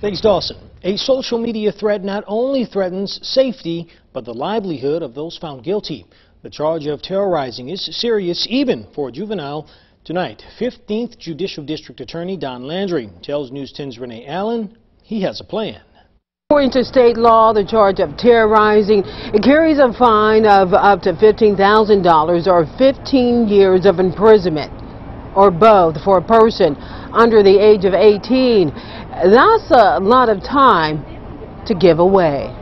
Thanks, Dawson. A social media threat not only threatens safety, but the livelihood of those found guilty. The charge of terrorizing is serious even for a juvenile. Tonight, 15th Judicial District Attorney Don Landry tells News 10's Renee Allen he has a plan. According to state law, the charge of terrorizing carries a fine of up to $15,000 or 15 years of imprisonment or both for a person under the age of 18. That's a lot of time to give away.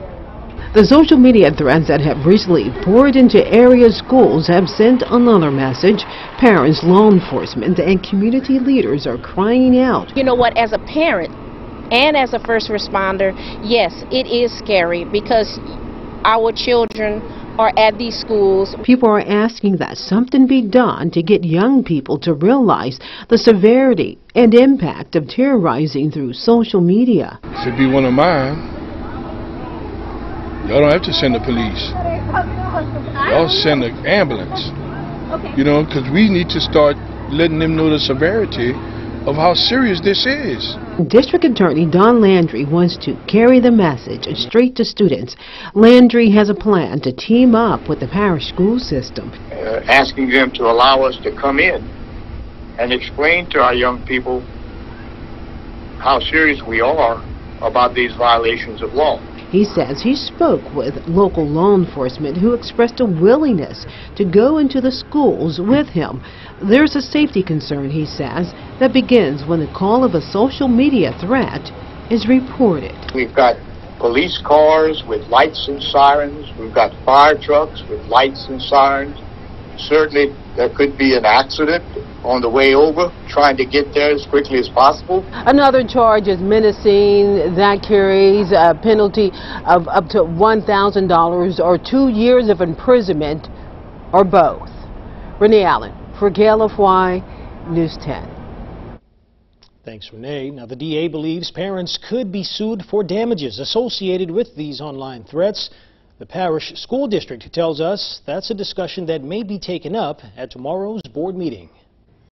The social media threats that have recently poured into area schools have sent another message. Parents, law enforcement, and community leaders are crying out. You know what, as a parent and as a first responder, yes, it is scary because our children are at these schools. People are asking that something be done to get young people to realize the severity and impact of terrorizing through social media. Should be one of mine. Y'all don't have to send the police. Y'all send the ambulance. You know, because we need to start letting them know the severity of how serious this is. District Attorney Don Landry wants to carry the message straight to students. Landry has a plan to team up with the parish school system. Uh, asking them to allow us to come in and explain to our young people how serious we are about these violations of law. He says he spoke with local law enforcement who expressed a willingness to go into the schools with him. There's a safety concern, he says, that begins when the call of a social media threat is reported. We've got police cars with lights and sirens. We've got fire trucks with lights and sirens. Certainly, there could be an accident on the way over, trying to get there as quickly as possible. Another charge is menacing. That carries a penalty of up to $1,000 or two years of imprisonment or both. Renee Allen for KLFY News 10. Thanks, Renee. Now, the DA believes parents could be sued for damages associated with these online threats. The parish school district tells us that's a discussion that may be taken up at tomorrow's board meeting.